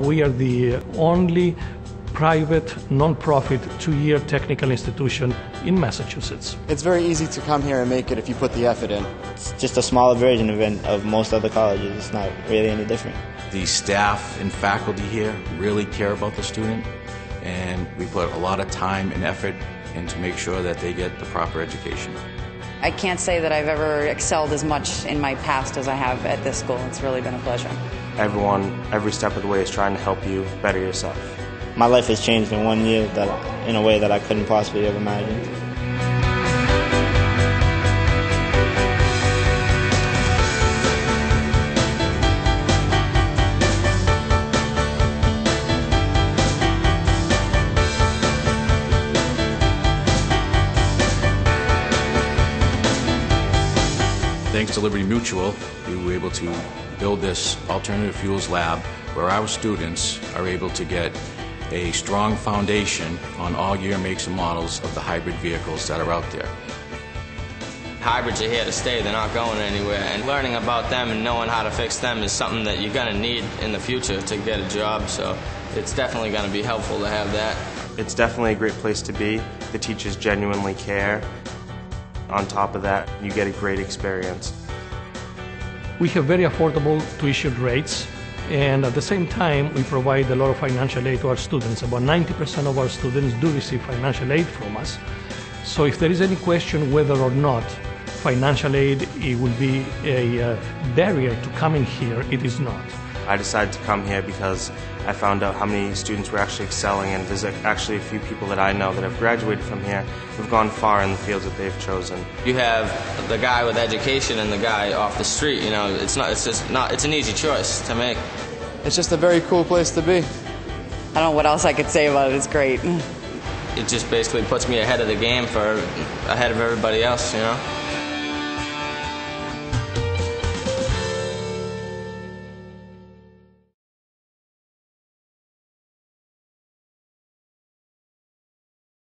we are the only private, non-profit, two-year technical institution in Massachusetts. It's very easy to come here and make it if you put the effort in. It's just a smaller version of, it, of most other colleges. It's not really any different. The staff and faculty here really care about the student, and we put a lot of time and effort into make sure that they get the proper education. I can't say that I've ever excelled as much in my past as I have at this school. It's really been a pleasure. Everyone, every step of the way, is trying to help you better yourself. My life has changed in one year that, in a way that I couldn't possibly have imagined. Thanks to Liberty Mutual, we were able to build this alternative fuels lab where our students are able to get a strong foundation on all year makes and models of the hybrid vehicles that are out there. Hybrids are here to stay, they're not going anywhere. And learning about them and knowing how to fix them is something that you're going to need in the future to get a job, so it's definitely going to be helpful to have that. It's definitely a great place to be. The teachers genuinely care. On top of that, you get a great experience. We have very affordable tuition rates, and at the same time, we provide a lot of financial aid to our students. About 90% of our students do receive financial aid from us. So if there is any question whether or not financial aid it will be a uh, barrier to coming here, it is not. I decided to come here because I found out how many students were actually excelling, and there's actually a few people that I know that have graduated from here who've gone far in the fields that they've chosen. You have the guy with education and the guy off the street. You know, it's not. It's just not. It's an easy choice to make. It's just a very cool place to be. I don't know what else I could say about it. It's great. It just basically puts me ahead of the game for ahead of everybody else. You know.